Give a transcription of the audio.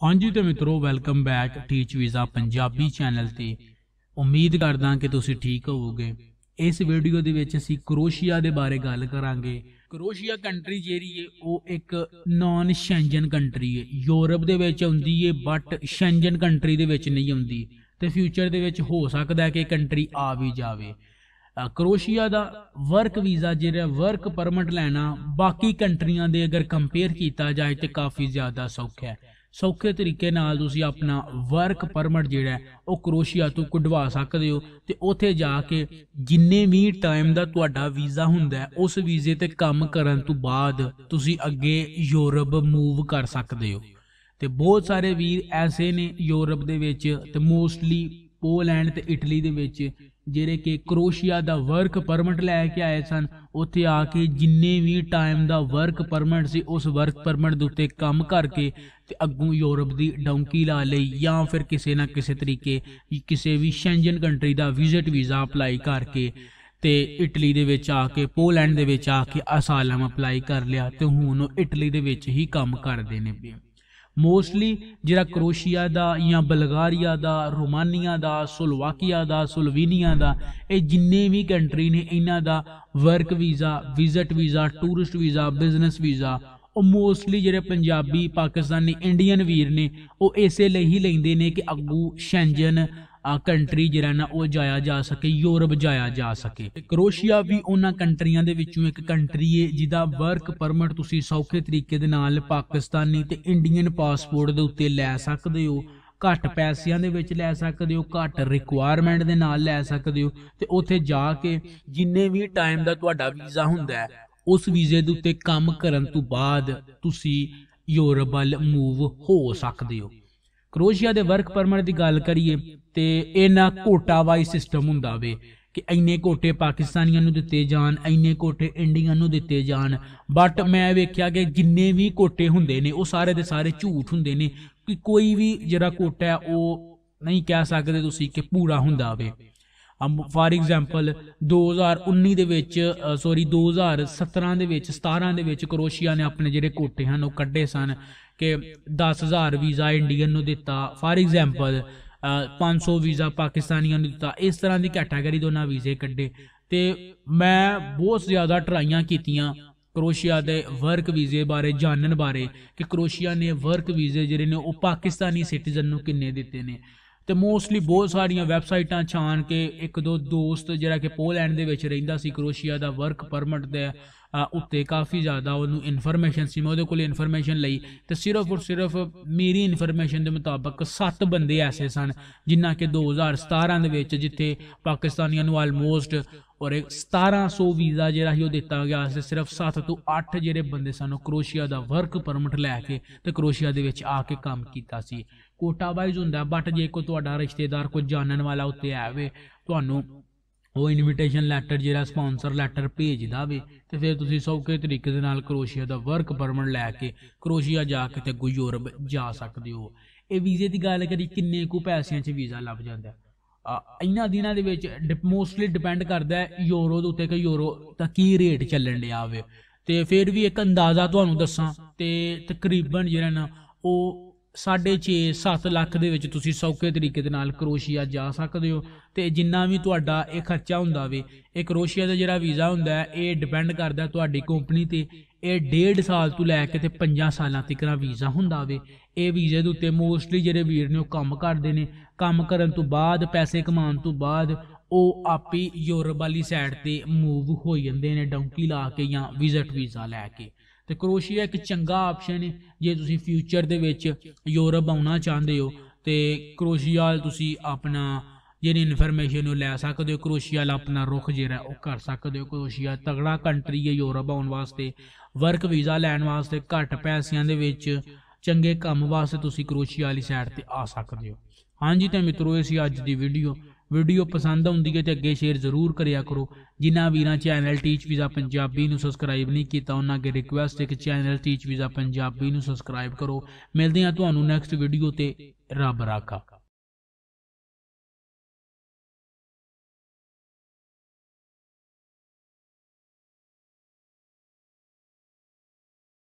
ਹਾਂਜੀ ਤੇ ਮਿੱਤਰੋ welcome back teach visa Punjabi channel ਤੇ। ਉਮੀਦ ਕਰਦਾ ਕਿ ਤੁਸੀਂ ਠੀਕ ਹੋਵੋਗੇ। ਇਸ ਵੀਡੀਓ ਦੇ ਵਿੱਚ ਅਸੀਂ ਕਰੋਸ਼ੀਆ ਦੇ ਬਾਰੇ ਗੱਲ ਕਰਾਂਗੇ। ਕਰੋਸ਼ੀਆ ਕੰਟਰੀ ਜਿਹੜੀ ਹੈ ਉਹ ਇੱਕ ਨਾਨ ਸ਼ੈਂਜਨ ਕੰਟਰੀ ਹੈ ਯੂਰਪ ਦੇ ਵਿੱਚ ਆਉਂਦੀ ਹੈ ਬਟ ਸ਼ੈਂਜਨ ਕੰਟਰੀ ਦੇ ਵਿੱਚ ਨਹੀਂ ਆਉਂਦੀ। ਤੇ ਫਿਊਚਰ ਦੇ ਵਿੱਚ ਹੋ ਸਕਦਾ ਹੈ ਕਿ ਕੰਟਰੀ ਆ ਵੀ ਜਾਵੇ। ਕਰੋਸ਼ੀਆ ਦਾ ਵਰਕ ਵੀਜ਼ਾ ਜਿਹੜਾ ਵਰਕ ਪਰਮਿਟ ਲੈਣਾ, ਬਾਕੀ ਕੰਟਰੀਆਂ ਦੇ ਅਗਰ ਕੰਪੇਅਰ ਕੀਤਾ ਜਾਏ ਤੇ ਕਾਫੀ ਜ਼ਿਆਦਾ ਸੌਖਾ ਹੈ। ਸੌਖੇ ਤਰੀਕੇ ਨਾਲ ਤੁਸੀਂ ਆਪਣਾ ਵਰਕ ਪਰਮਿਟ ਜਿਹੜਾ ਉਹ ਕਰੋਸ਼ੀਆ ਤੋਂ ਕਢਵਾ ਸਕਦੇ ਹੋ ਤੇ ਉੱਥੇ ਜਾ ਕੇ ਜਿੰਨੇ ਵੀ ਟਾਈਮ ਦਾ ਤੁਹਾਡਾ ਵੀਜ਼ਾ ਹੁੰਦਾ ਉਸ ਵੀਜ਼ੇ ਤੇ ਕੰਮ ਕਰਨ ਤੋਂ ਬਾਅਦ ਤੁਸੀਂ ਅੱਗੇ ਯੂਰਪ ਮੂਵ ਕਰ ਸਕਦੇ ਹੋ। ਤੇ ਬਹੁਤ ਸਾਰੇ ਵੀਰ ਐਸੇ ਨੇ ਯੂਰਪ ਦੇ ਵਿੱਚ ਤੇ ਮੋਸਟਲੀ ਪੋਲੈਂਡ ਤੇ ਇਟਲੀ ਦੇ ਵਿੱਚ ਜਿਹੜੇ ਕਿ ਕਰੋਸ਼ੀਆ ਦਾ ਵਰਕ ਪਰਮਿਟ ਲੈ ਕੇ ਆਏ ਸਨ, ਉੱਥੇ ਆ ਕੇ ਜਿੰਨੇ ਵੀ ਟਾਈਮ ਦਾ ਵਰਕ ਪਰਮਿਟ ਸੀ, ਉਸ ਵਰਕ ਪਰਮਿਟ ਦੇ ਉੱਤੇ ਕੰਮ ਕਰਕੇ ਤੇ ਅੱਗੋਂ ਯੂਰਪ ਦੀ ਡੌਂਕੀ ਲਾ ਲਈ ਜਾਂ ਫਿਰ ਕਿਸੇ ਨਾ ਕਿਸੇ ਤਰੀਕੇ, ਕਿਸੇ ਵੀ ਸ਼ੈਂਜਨ ਕੰਟਰੀ ਦਾ ਵਿਜ਼ਿਟ ਵੀਜ਼ਾ ਅਪਲਾਈ ਕਰਕੇ ਤੇ ਇਟਲੀ ਦੇ ਵਿੱਚ ਆ ਕੇ ਪੋਲੈਂਡ ਦੇ ਵਿੱਚ ਆ ਕੇ ਅਸਾਲਮ ਅਪਲਾਈ ਕਰ ਲਿਆ ਤੇ ਹੁਣ ਉਹ ਇਟਲੀ ਦੇ ਵਿੱਚ ਹੀ ਕੰਮ ਕਰਦੇ ਨੇ। ਪਏ ਮੋਸਟਲੀ ਜਿਹੜਾ ਕਰੋਸ਼ੀਆ ਦਾ ਜਾਂ ਬਲਗਾਰੀਆ ਦਾ ਰੋਮਾਨੀਆ ਦਾ ਸੁਲਵਾਕੀਆ ਦਾ ਸੁਲਵੀਨੀਆ ਦਾ, ਇਹ ਜਿੰਨੇ ਵੀ ਕੰਟਰੀ ਨੇ, ਇਹਨਾਂ ਦਾ work visa visit visa tourist visa business visa ਉਹ ਮੋਸਟਲੀ ਜਿਹੜੇ ਪੰਜਾਬੀ, ਪਾਕਿਸਤਾਨੀ ਇੰਡੀਅਨ ਵੀਰ ਨੇ, ਉਹ ਇਸੇ ਲਈ ਹੀ ਲੈਂਦੇ ਨੇ ਕਿ ਅੱਗੂ ਸ਼ੈਂਜਨ ਕੰਟਰੀ ਜਿਹੜਾ ਨਾ, ਉਹ ਜਾਇਆ ਜਾ ਸਕੇ ਯੂਰਪ ਜਾਇਆ ਜਾ ਸਕੇ। ਤੇ ਕਰੋਸ਼ੀਆ ਵੀ ਉਹਨਾਂ ਕੰਟਰੀਆਂ ਦੇ ਵਿੱਚੋਂ ਇੱਕ ਕੰਟਰੀ ਹੈ ਜਿਹਦਾ ਵਰਕ ਪਰਮਿਟ ਤੁਸੀਂ ਸੌਖੇ ਤਰੀਕੇ ਦੇ ਨਾਲ ਪਾਕਿਸਤਾਨੀ ਤੇ ਇੰਡੀਅਨ ਪਾਸਪੋਰਟ ਦੇ ਉੱਤੇ ਲੈ ਸਕਦੇ ਹੋ, ਘੱਟ ਪੈਸਿਆਂ ਦੇ ਵਿੱਚ ਲੈ ਸਕਦੇ ਹੋ, ਘੱਟ ਰਿਕੁਆਇਰਮੈਂਟ ਦੇ ਨਾਲ ਲੈ ਸਕਦੇ ਹੋ, ਤੇ ਉੱਥੇ ਜਾ ਕੇ ਜਿੰਨੇ ਵੀ ਟਾਈਮ ਦਾ ਤੁਹਾਡਾ ਵੀਜ਼ਾ ਹੁੰਦਾ ਹੈ ਉਸ ਵੀਜ਼ੇ ਦੇ ਉੱਤੇ ਕੰਮ ਕਰਨ ਤੋਂ ਬਾਅਦ ਤੁਸੀਂ ਯੂਰਪ ਵੱਲ ਮੂਵ ਹੋ ਸਕਦੇ ਹੋ। ਕਰੋਸ਼ੀਆ ਦੇ ਵਰਕ ਪਰਮਿਟ ਦੀ ਗੱਲ ਕਰੀਏ ਤੇ ਇਹਨਾਂ ਕੋਟਾ ਵਾਈ ਸਿਸਟਮ ਹੁੰਦਾ ਵੇ ਕਿ ਇੰਨੇ ਕੋਟੇ ਪਾਕਿਸਤਾਨੀਆਂ ਨੂੰ ਦਿੱਤੇ ਜਾਣ, ਇੰਨੇ ਕੋਟੇ ਇੰਡੀਅਨ ਨੂੰ ਦਿੱਤੇ ਜਾਣ। ਬਟ ਮੈਂ ਵੇਖਿਆ ਕਿ ਜਿੰਨੇ ਵੀ ਕੋਟੇ ਹੁੰਦੇ ਨੇ, ਉਹ ਸਾਰੇ ਦੇ ਸਾਰੇ ਝੂਠ ਹੁੰਦੇ ਨੇ ਕਿ ਕੋਈ ਵੀ ਜਿਹੜਾ ਕੋਟਾ ਹੈ, ਉਹ ਨਹੀਂ ਕਹਿ ਸਕਦੇ ਤੁਸੀਂ ਕਿ ਪੂਰਾ ਹੁੰਦਾ ਹੋਵੇ ਫਾਰ ਐਗਜ਼ਾਮਪਲ 2019 ਦੇ ਵਿੱਚ ਸੌਰੀ 2017 ਦੇ ਵਿੱਚ 17 ਦੇ ਵਿੱਚ ਕਰੋਸ਼ੀਆ ਨੇ ਆਪਣੇ ਜਿਹੜੇ ਕੋਟੇ ਹਨ, ਉਹ ਕੱਢੇ ਸਨ ਕਿ 10000 ਵੀਜ਼ਾ ਇੰਡੀਅਨ ਨੂੰ ਦਿੱਤਾ। ਫਾਰ ਐਗਜ਼ਾਮਪਲ 500 ਵੀਜ਼ਾ ਪਾਕਿਸਤਾਨੀਆਂ ਨੂੰ ਦਿੱਤਾ। ਇਸ ਤਰ੍ਹਾਂ ਦੀ ਕੈਟਾਗਰੀ ਦੋਨਾਂ ਵੀਜ਼ੇ ਕੱਢੇ। ਤੇ ਮੈਂ ਬਹੁਤ ਜ਼ਿਆਦਾ ਟਰਾਈਆਂ ਕੀਤੀਆਂ ਕਰੋਸ਼ੀਆ ਦੇ ਵਰਕ ਵੀਜ਼ੇ ਬਾਰੇ, ਜਾਣਨ ਬਾਰੇ, ਕਿ ਕਰੋਸ਼ੀਆ ਨੇ ਵਰਕ ਵੀਜ਼ੇ ਜਿਹੜੇ ਨੇ, ਉਹ ਪਾਕਿਸਤਾਨੀ ਸਿਟੀਜ਼ਨ ਨੂੰ ਕਿੰਨੇ ਦਿੱਤੇ ਨੇ। ਤੇ ਮੋਸਟਲੀ ਬਹੁਤ ਸਾਰੀਆਂ ਵੈਬਸਾਈਟਾਂ ਛਾਣ ਕੇ ਇੱਕ ਦੋ ਦੋਸਤ ਜਿਹੜਾ ਕਿ ਪੋਲੈਂਡ ਦੇ ਵਿੱਚ ਰਹਿੰਦਾ ਸੀ ਕਰੋਸ਼ੀਆ ਦਾ ਵਰਕ ਪਰਮਿਟ ਦੇ ਉੱਤੇ ਕਾਫੀ ਜ਼ਿਆਦਾ ਉਹਨੂੰ ਇਨਫੋਰਮੇਸ਼ਨ ਸੀ। ਮੈਂ ਉਹਦੇ ਕੋਲ ਇਨਫੋਰਮੇਸ਼ਨ ਲਈ ਤੇ ਸਿਰਫ ਔਰ ਸਿਰਫ ਮੇਰੀ ਇਨਫੋਰਮੇਸ਼ਨ ਦੇ ਮੁਤਾਬਕ 7 ਬੰਦੇ ਐਸੇ ਸਨ ਜਿਨ੍ਹਾਂ ਕਿ 2017 ਦੇ ਵਿੱਚ ਜਿੱਥੇ ਪਾਕਿਸਤਾਨੀਆਂ ਨੂੰ ਆਲਮੋਸਟ ਔਰ 1700 ਵੀਜ਼ਾ ਜਿਹੜਾ ਸੀ ਉਹ ਦਿੱਤਾ ਗਿਆ ਸੀ ਸਿਰਫ 7 ਤੋਂ 8 ਜਿਹੜੇ ਬੰਦੇ ਸਨ ਉਹ ਕਰੋਸ਼ੀਆ ਦਾ ਵਰਕ ਪਰਮਿਟ ਲੈ ਕੇ ਤੇ ਕਰੋਸ਼ੀਆ ਦੇ ਵਿੱਚ ਆ ਕੇ ਕੰਮ ਕੀਤਾ ਸੀ। ਕੋਟਾ ਵਾਈਜ਼ ਹੁੰਦਾ ਬਟ ਜੇ ਕੋ ਤੁਹਾਡਾ ਰਿਸ਼ਤੇਦਾਰ ਕੋਈ ਜਾਣਨ ਵਾਲਾ ਉੱਤੇ ਆਵੇ, ਤੁਹਾਨੂੰ ਉਹ ਇਨਵੀਟੇਸ਼ਨ ਲੈਟਰ ਜਿਹੜਾ ਸਪਾਂਸਰ ਲੈਟਰ ਭੇਜਦਾ ਵੇ ਤੇ ਫਿਰ ਤੁਸੀਂ ਸੌਖੇ ਤਰੀਕੇ ਦੇ ਨਾਲ ਕਰੋਸ਼ੀਆ ਦਾ ਵਰਕ ਪਰਮਿਟ ਲੈ ਕੇ ਕਰੋਸ਼ੀਆ ਜਾ ਕੇ ਤੇ ਕੋਈ ਯੂਰਪ ਜਾ ਸਕਦੇ ਹੋ। ਇਹ ਵੀਜ਼ੇ ਦੀ ਗੱਲ ਕਰੀ ਕਿੰਨੇ ਕੁ ਪੈਸਿਆਂ 'ਚ ਵੀਜ਼ਾ ਲੱਭ ਜਾਂਦਾ? ਇਹਨਾਂ ਦਿਨਾਂ ਦੇ ਵਿੱਚ ਮੋਸਟਲੀ ਡਿਪੈਂਡ ਕਰਦਾ ਹੈ ਯੂਰੋ ਦੇ ਉੱਤੇ ਕਿ ਯੂਰੋ ਤਾਂ ਕੀ ਰੇਟ ਚੱਲਣ ਡਿਆ ਵੇ। ਤੇ ਫਿਰ ਵੀ ਇੱਕ ਅੰਦਾਜ਼ਾ ਤੁਹਾਨੂੰ ਦੱਸਾਂ, ਤੇ ਤਕਰੀਬਨ ਜਿਹੜਾ ਨਾ ਉਹ 6.5 7 ਲੱਖ ਦੇ ਵਿੱਚ ਤੁਸੀਂ ਸੌਖੇ ਤਰੀਕੇ ਦੇ ਨਾਲ ਕਰੋਸ਼ੀਆ ਜਾ ਸਕਦੇ ਹੋ ਤੇ ਜਿੰਨਾ ਵੀ ਤੁਹਾਡਾ ਇਹ ਖਰਚਾ ਹੁੰਦਾ ਵੇ, ਇਹ ਕਰੋਸ਼ੀਆ ਦਾ ਜਿਹੜਾ ਵੀਜ਼ਾ ਹੁੰਦਾ ਹੈ, ਇਹ ਡਿਪੈਂਡ ਕਰਦਾ ਤੁਹਾਡੀ ਕੰਪਨੀ ਤੇ, ਇਹ 1.5 ਸਾਲ ਤੋਂ ਲੈ ਕੇ ਤੇ 5 ਸਾਲਾਂ ਤੱਕ ਦਾ ਵੀਜ਼ਾ ਹੁੰਦਾ ਵੇ। ਇਹ ਵੀਜ਼ੇ ਦੇ ਉੱਤੇ ਮੋਸਟਲੀ ਜਿਹੜੇ ਵੀਰ ਨੇ ਉਹ ਕੰਮ ਕਰਦੇ ਨੇ, ਕੰਮ ਕਰਨ ਤੋਂ ਬਾਅਦ, ਪੈਸੇ ਕਮਾਉਣ ਤੋਂ ਬਾਅਦ ਉਹ ਆਪੇ ਯੂਰਪ ਵਾਲੀ ਸਾਈਡ ਤੇ ਮੂਵ ਹੋ ਜਾਂਦੇ ਨੇ ਡੌਂਕੀ ਲਾ ਕੇ ਜਾਂ ਵਿਜ਼ਿਟ ਵੀਜ਼ਾ ਲੈ ਕੇ। ਤੇ ਕਰੋਸ਼ੀਆ ਇੱਕ ਚੰਗਾ ਆਪਸ਼ਨ ਹੈ ਜੇ ਤੁਸੀਂ ਫਿਊਚਰ ਦੇ ਵਿੱਚ ਯੂਰਪ ਆਉਣਾ ਚਾਹੁੰਦੇ ਹੋ, ਤੇ ਕਰੋਸ਼ੀਆ ਤੁਸੀਂ ਆਪਣਾ ਜਿਹੜੀ ਇਨਫੋਰਮੇਸ਼ਨ ਉਹ ਲੈ ਸਕਦੇ ਹੋ। ਕਰੋਸ਼ੀਆ ਵਾਲਾ ਆਪਣਾ ਰੁਖ ਜਿਹੜਾ ਉਹ ਕਰ ਸਕਦੇ ਹੋ। ਕਰੋਸ਼ੀਆ ਤਗੜਾ ਕੰਟਰੀ ਹੈ ਯੂਰਪ ਆਉਣ ਵਾਸਤੇ। ਵਰਕ ਵੀਜ਼ਾ ਲੈਣ ਵਾਸਤੇ ਘੱਟ ਪੈਸਿਆਂ ਦੇ ਵਿੱਚ ਚੰਗੇ ਕੰਮ ਵਾਸਤੇ ਤੁਸੀਂ ਕਰੋਸ਼ੀਆ ਵਾਲੀ ਸਾਈਡ ਤੇ ਆ ਸਕਦੇ ਹੋ। ਹਾਂਜੀ ਤੇ ਮਿੱਤਰੋ, ਇਹ ਸੀ ਅੱਜ ਦੀ ਵੀਡੀਓ ਵੀਡੀਓ ਪਸੰਦ ਆਉਂਦੀ ਹੈ ਤੇ ਅੱਗੇ ਸ਼ੇਅਰ ਜ਼ਰੂਰ ਕਰਿਆ ਕਰੋ। ਜਿਨ੍ਹਾਂ ਵੀਰਾਂ ਚੈਨਲ ਟੀਚ ਵੀਜ਼ਾ ਪੰਜਾਬੀ ਨੂੰ ਸਬਸਕ੍ਰਾਈਬ ਨਹੀਂ ਕੀਤਾ, ਉਹਨਾਂ ਅੱਗੇ ਰਿਕੁਐਸਟ ਹੈ ਕਿ ਚੈਨਲ ਟੀਚ ਵੀਜ਼ਾ ਪੰਜਾਬੀ ਨੂੰ ਸਬਸਕ੍ਰਾਈਬ ਕਰੋ। ਮਿਲਦੇ ਹਾਂ ਤੁਹਾਨੂੰ ਨੈਕਸਟ ਵੀਡੀਓ ਤੇ। ਰੱਬ ਰਾਖਾ।